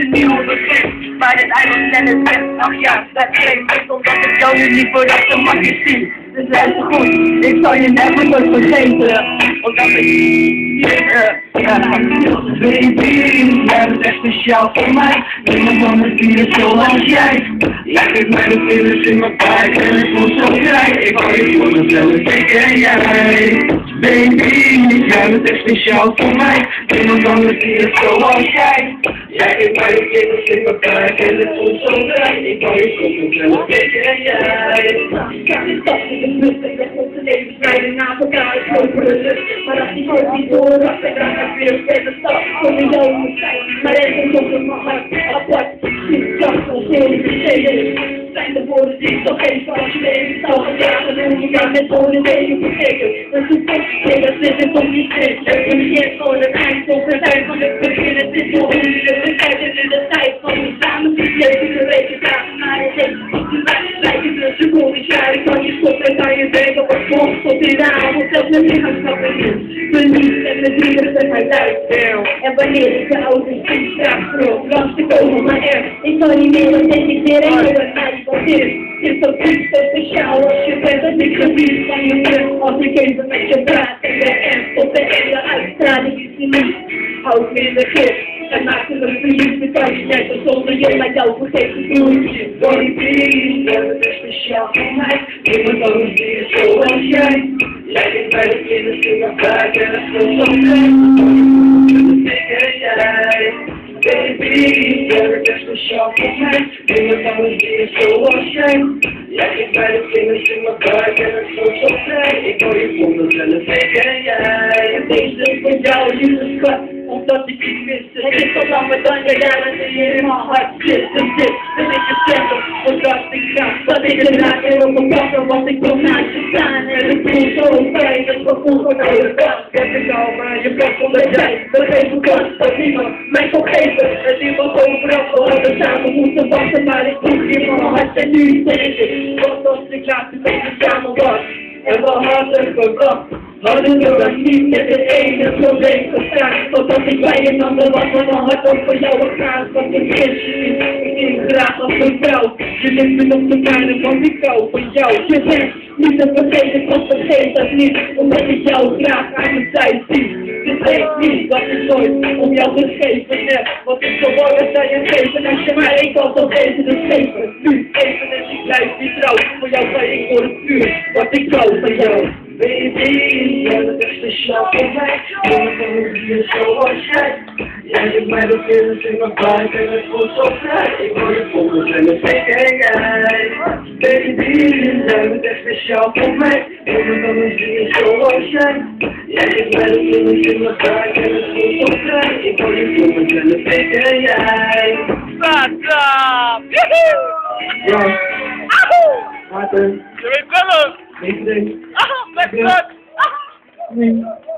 een nieuw begin. Maar het eiland en het best, ach ja, dat geeft omdat ik jou nu niet voor dat ze mag je zien. Dus luister goed, ik zal je never nooit vergeten. Omdat ik hier, uh, Baby, jij bent echt speciaal voor mij. Niemand anders die is zoals jij. Jij geeft mij de vingers in mijn buik en ik voel zo vrij. Ik hou je voor mezelf, ik en jij. Baby, jij bent echt speciaal voor mij. Niemand anders die is zoals jij. Jij geeft mij de vingers in buik en ik voel zo vrij. Ik hou je voor mezelf, ik en jij. Ja, dit stap in de lucht en de onze leven strijden na elkaar is hopeloos. Maar als die niet door, dan draag ik weer een verder stap. Kom moet zijn, maar er is nog mijn hart apart. Dit kracht van versteden. Zijn de woorden die ik toch geef als je leven zou gedragen. Hoe je met woorden tegen vergeten. Dat een dat het om niet. living. Beneath and the demons in my life now. And beneath the through. Lost over my air. Me they I know what I'm going to do. So that the shower should have confused. All the games and air. Open eyes, to me. Me in the kiss. You to only my dog you. One never miss the. It was only a show of. Everybody give us to the flag gotta show me thanks. Give us all the things so ashamed. Everybody sing us in my bag and a social place. Et quand ils font nos jeunes fégueilles. Des jeunes fégueilles, ils. On sort des petites pistes. On est sur l'envoi d'un regard à essayer. Mon heart, kiss, kiss, kiss. They make a scandal. to sort des grands. Pas want ik je. En voel zo fijn, het gevoel van oude kant. Heb ik al maar je bent onder jij, dat geeft een kans dat niemand mij kon geven. En niemand overal we samen moeten wachten, maar ik voel je van mijn hart en nu denk ik, wat als ik laat het even samen was. En we hadden gewacht. Hadden we dat niet met het ene probleem gestaan Totdat ik bij een ander was, maar mijn hart ook voor jou gaan Want ik je niet, ik ging graag als een vrouw Je ligt me op de kanen van ik hou van jou Je bent niet te vergeten, want vergeet dat niet Omdat ik jou graag aan mijn zij zie. Dus weet niet dat ik nooit om jou gegeven heb. Want ik zal worden aan je geven. Als je maar één kant zal geven, dus geef het nu. Even en ik blijf niet trouw. Voor jou ga ik voor het vuur, wat ik hou van jou. Baby, jij bent echt speciaal voor mij. Niemand anders die is zoals jij. Any metal feelings in my body and it feels so bright You know you're and it's thinking Baby, never that's the shop for me Never gonna see you so ocean Any metal feelings in my body and it feels so bright You know you're and it's thinking What's up? Yoo-hoo! Yeah. Ahoo! What happened? You're a fellow! Amazing. Ah, let's go! Ah!